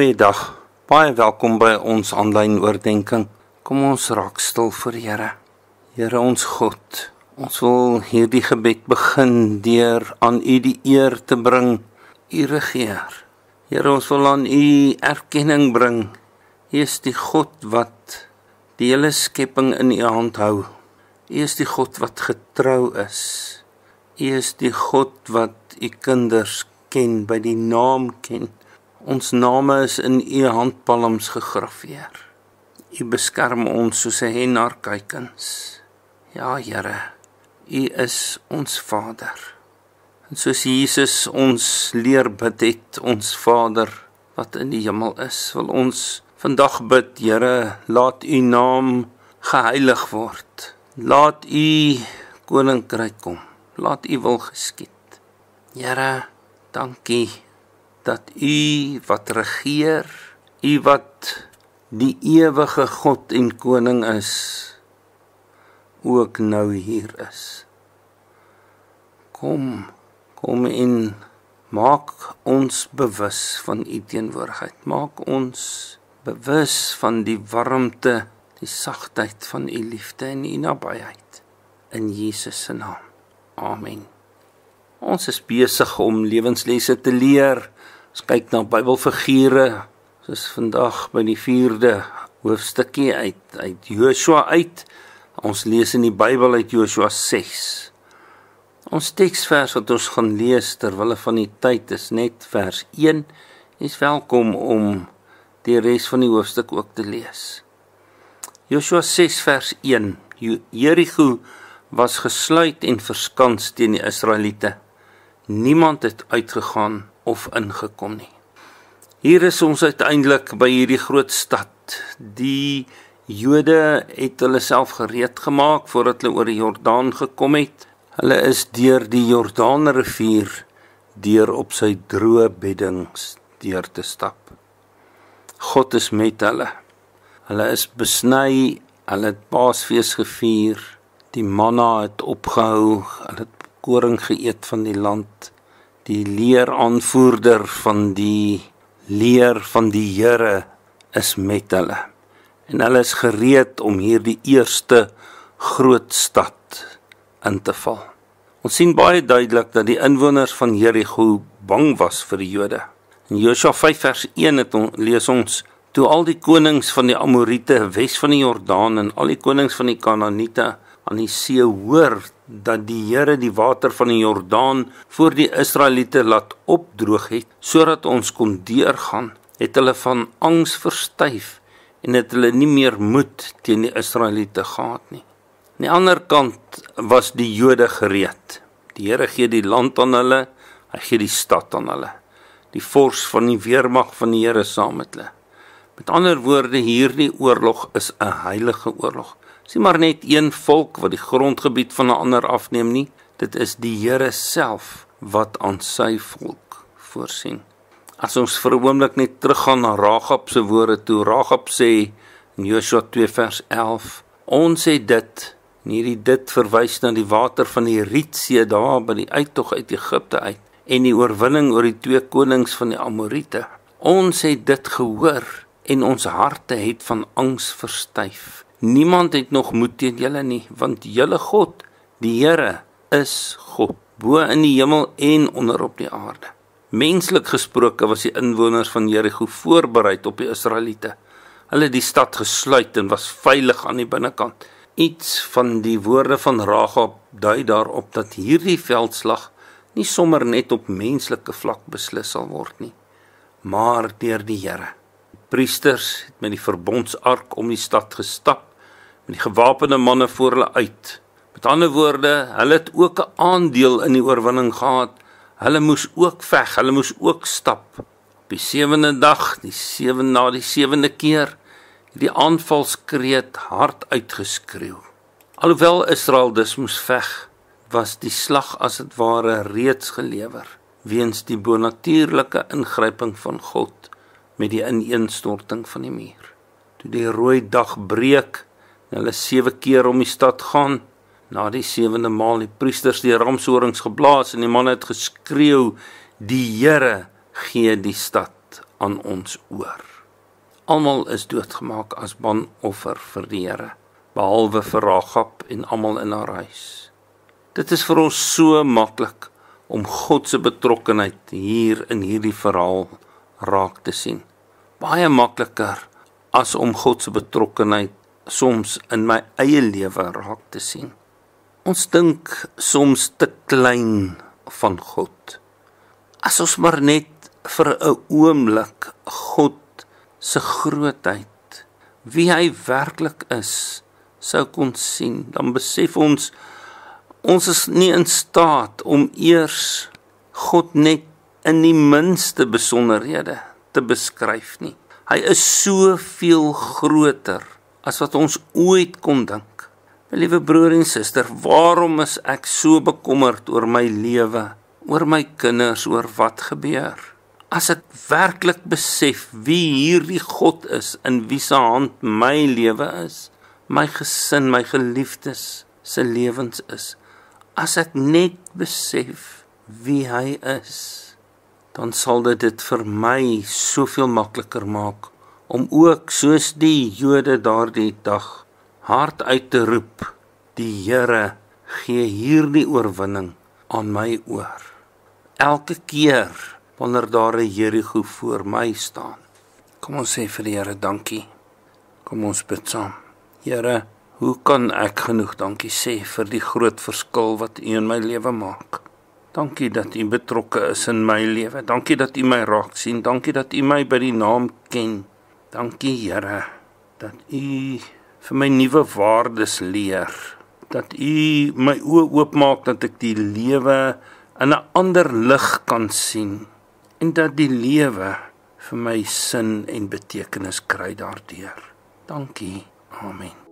Goeiedag. Baie welkom by ons aanlyn oordeenking. Kom ons raak stil voor die Here. Here ons God, ons wil hierdie gebed begin deur aan U die eer te bring. U regeer. Here ons wil aan U erkenning bring. U is die God wat die hele skepping in U hand hou. U is die God wat getrou is. U is die God wat U kinders ken by die naam ken. Ons name is in u handpalms gegraveer. U beskerm ons soos 'n hen haar kykens. Ja, Here, u is ons Vader. En soos Jesus ons leer bid het, ons Vader wat in die hemel is, wil ons vandag bid, Here, laat u naam geheilig word. Laat u koninkryk kom. Laat u wil geskied. Here, dankie dat u wat regeer, u wat die ewige God en koning is, ook nou hier is. Kom, kom in maak ons bewus van u teenwoordigheid. Maak ons bewus van die warmte, die sagtheid van u liefde en u nabyheid in Jesus se naam. Amen. Ons is besig om lewenslesse te leer Ons kyk na Bybelfigure soos vandag by die 4de hoofstukkie uit uit Joshua uit. Ons lees in die Bybel uit Joshua 6. Ons teksvers wat ons gaan lees terwyl van die tyd is net vers 1. Jy's welkom om die res van die hoofstuk ook te lees. Joshua 6 vers 1. Jerigo was gesluit en verskans teen die Israeliete. Niemand het uitgegaan of ingekom nie. Hier is ons uiteindelik by hierdie groot stad. Die Jode het hulle self gereed gemaak voordat hulle oor die Jordaan gekom het. Hulle is deur die Jordaanrivier deur op sy droë beddings deur te stap. God is met hulle. Hulle is besny, hulle het Paasfees gevier. Die manna het opgehou, hulle het koring geëet van die land die leeraanvoerder van die leer van die Here is met hulle. En hulle is gereed om hierdie eerste groot stad in te val. Ons sien baie duidelik dat die inwoners van Jerigo bang was vir die Jode. In Josua 5 vers 1 het ons lees ons toe al die konings van die Amorite wes van die Jordaan en al die konings van die Kanaaniete aan die see hoor dat die Here die water van die Jordaan voor die Israeliete laat opdroog het sodat ons kon deurgaan, het hulle van angs verstyf en het hulle nie meer moed teen die Israeliete gehad nie. Aan die ander kant was die Jode gereed. Die Here gee die land aan hulle, hy gee die stad aan hulle. Die vors van die weermag van die Here saam met hulle. Met ander woorde, hierdie oorlog is 'n heilige oorlog sien maar net een volk wat die grondgebied van 'n ander afneem nie. Dit is die Here self wat aan sy volk voorsien. As ons vir 'n oomblik net teruggaan na Ragab se woorde toe Ragab sê in Joshua 2 vers 11, ons sê dit, hierdie dit verwys na die water van die Rietsee daar by die uittog uit Egipte uit en die oorwinning oor die twee konings van die Amorite. Ons het dit gehoor en ons harte het van angs verstyf. Niemand het nog moed teen julle nie, want julle God, die Here, is God bo in die hemel en onder op die aarde. Menslik gesproke was die inwoners van Jerigo voorberei op die Israeliete. Hulle het die stad gesluit en was veilig aan die binnekant. Iets van die woorde van Ragab dui daarop dat hierdie veldslag nie sommer net op menslike vlak beslis sal word nie, maar deur die Here. Priesters het met die verbondsark om die stad gestap en die gewapende manne voor hulle uit. Met ander woorde, hulle het ook 'n aandeel in die oorwinning gehad. Hulle moes ook veg, hulle moes ook stap. Op die sewende dag, die sewende na die sewende keer, het die aanvalskreet hard uitgeskreeu. Alhoewel Israel dus moes veg, was die slag as dit ware reeds gelewer weens die bonatuurlike ingryping van God met die ineenstorting van die muur. Toe die rooi dag breek, Hulle sewe keer om die stad gaan. Na die sewende maal die priesters die ramshorings geblaas en die manne het geskreeu: "Die Here gee die stad aan ons oor. Almal is doodgemaak as banoffer vir die Here, behalwe vir Ragab en almal in haar huis. Dit is vir ons so maklik om God se betrokkenheid hier in hierdie verhaal raak te sien. Baie makliker as om God se betrokkenheid soms in my eie lewe raak te sien. Ons dink soms te klein van God. As ons maar net vir 'n oomblik God se grootheid, wie hy werklik is, sou kon sien, dan besef ons ons is nie in staat om eers God net in die minste besonderhede te beskryf nie. Hy is soveel groter as wat ons ooit kon dink. My liewe broer en suster, waarom is ek so bekommerd oor my lewe, oor my kinders, oor wat gebeur? As ek werklik besef wie hierdie God is in wie se hand my lewe is, my gesin, my geliefdes se lewens is, as ek net besef wie hy is, dan sal dit dit vir my soveel makliker maak om ook soos die Jode daardie dag hard uit te roep die Here gee hierdie oorwinning aan my oor elke keer wanneer daar 'n Jerigo voor my staan kom ons sê vir die Here dankie kom ons bid saam Here hoe kan ek genoeg dankie sê vir die groot verskil wat U in my lewe maak Dankie dat U betrokke is in my lewe. Dankie dat U my raak sien. Dankie dat U my by die naam ken. Dankie Here dat U vir my nuwe waardes leer. Dat U my oë oopmaak dat ek die lewe in 'n ander lig kan sien en dat die lewe vir my sin en betekenis kry daardeur. Dankie. Amen.